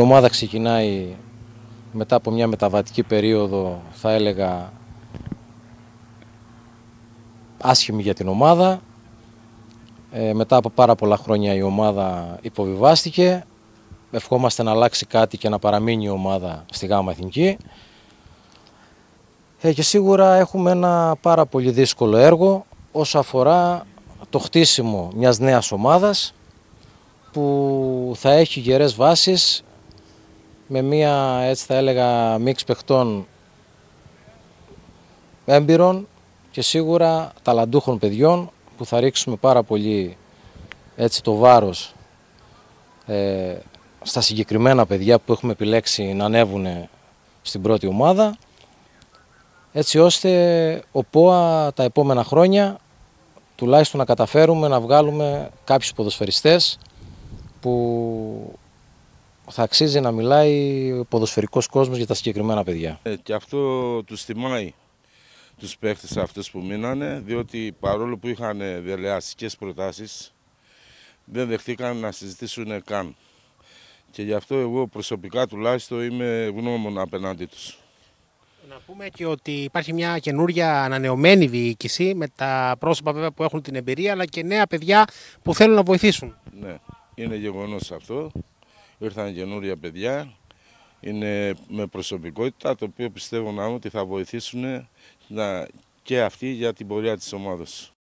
Η ομάδα ξεκινάει μετά από μια μεταβατική περίοδο, θα έλεγα, άσχημη για την ομάδα. Ε, μετά από πάρα πολλά χρόνια η ομάδα υποβιβάστηκε. Ευχόμαστε να αλλάξει κάτι και να παραμείνει η ομάδα στη ΓΑΜΑ Εθνική. Ε, και σίγουρα έχουμε ένα πάρα πολύ δύσκολο έργο όσο αφορά το χτίσιμο μιας νέας ομάδας που θα έχει γερές βάσεις με μια έτσι θα έλεγα μίξ παιχτών έμπειρων και σίγουρα ταλαντούχων παιδιών που θα ρίξουμε πάρα πολύ έτσι το βάρος ε, στα συγκεκριμένα παιδιά που έχουμε επιλέξει να ανέβουν στην πρώτη ομάδα έτσι ώστε ο ΠΟΑ τα επόμενα χρόνια τουλάχιστον να καταφέρουμε να βγάλουμε κάποιους ποδοσφαιριστές που θα αξίζει να μιλάει ο ποδοσφαιρικός κόσμος για τα συγκεκριμένα παιδιά. Ε, και αυτό τους θυμάει τους παίχτες αυτούς που μείνανε, διότι παρόλο που είχαν δελεαστικές προτάσεις, δεν δεχτήκαν να συζητήσουν καν. Και γι' αυτό εγώ προσωπικά τουλάχιστον είμαι γνώμων απέναντί τους. Να πούμε και ότι υπάρχει μια καινούρια ανανεωμένη διοίκηση με τα πρόσωπα βέβαια που έχουν την εμπειρία αλλά και νέα παιδιά που θέλουν να βοηθήσουν. Ναι, είναι γεγονός αυτό. Ήρθαν καινούρια παιδιά, είναι με προσωπικότητα το οποίο πιστεύω να ότι θα βοηθήσουν να, και αυτοί για την πορεία της ομάδας.